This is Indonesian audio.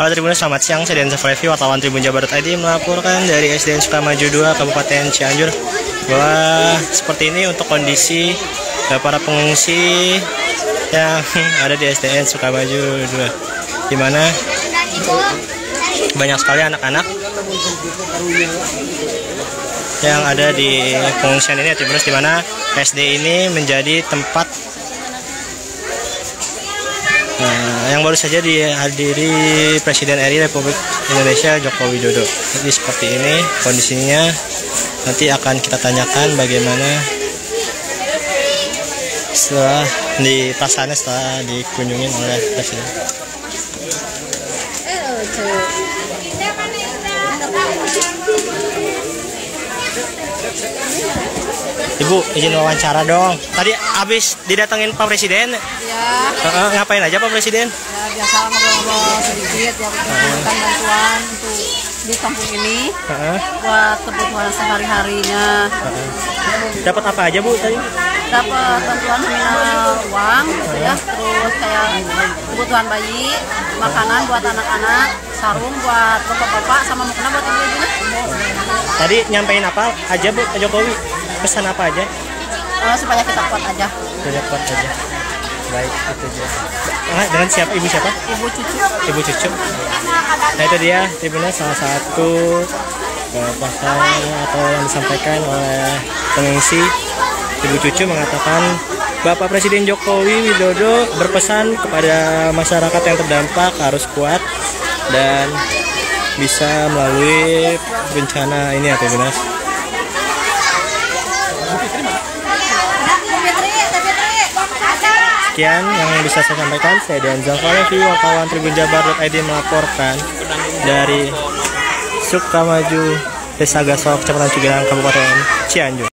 Halo Tribuners, selamat siang. Saya Denza Flevi, wartawan Tribun Jabar ID melaporkan dari SDN Sukamaju 2, Kabupaten Cianjur. Bahwa seperti ini untuk kondisi eh, para pengungsi yang ada di SDN Sukamaju 2 di mana banyak sekali anak-anak yang ada di pengungsian ini ya Tribuners di mana SD ini menjadi tempat Nah, yang baru saja dihadiri Presiden RI Republik Indonesia Joko Widodo. Jadi seperti ini kondisinya. Nanti akan kita tanyakan bagaimana setelah di pasannya setelah dikunjungi oleh Presiden. Ibu, izin wawancara dong. Tadi habis didatengin Pak Presiden. Ya, Heeh, ngapain aja Pak Presiden? ya biasa ngobrol-ngobrol sedikit ya memberikan bantuan untuk di kampung ini Heeh. buat kebutuhan sehari-harinya. Dapat apa aja Bu tadi? Dapat bantuan nominal uang gitu ya, terus kayak kebutuhan bayi, makanan buat anak-anak, sarung buat bapak-bapak sama mukena buat ibu-ibunya. Tadi nyampein apa aja Bu Pak Jokowi? Pesan apa aja? Eh, supaya kita kuat aja. Banyak kuat aja. Baik, itu aja. Ah, dengan siapa? Ibu siapa? Ibu cucu Ibu Cucu. Nah itu dia, Tribunnya salah satu eh, pasal atau yang disampaikan oleh pengungsi Ibu Cucu mengatakan Bapak Presiden Jokowi Widodo berpesan kepada masyarakat yang terdampak harus kuat dan bisa melalui bencana ini ya Tribunas. Sekian yang bisa saya sampaikan. Saya Dan Zalfalevi, wartawan Tribun Jabar.id melaporkan dari Sukamaju, Desa Gasol, Kecamatan Cigerang, Kabupaten Cianjur.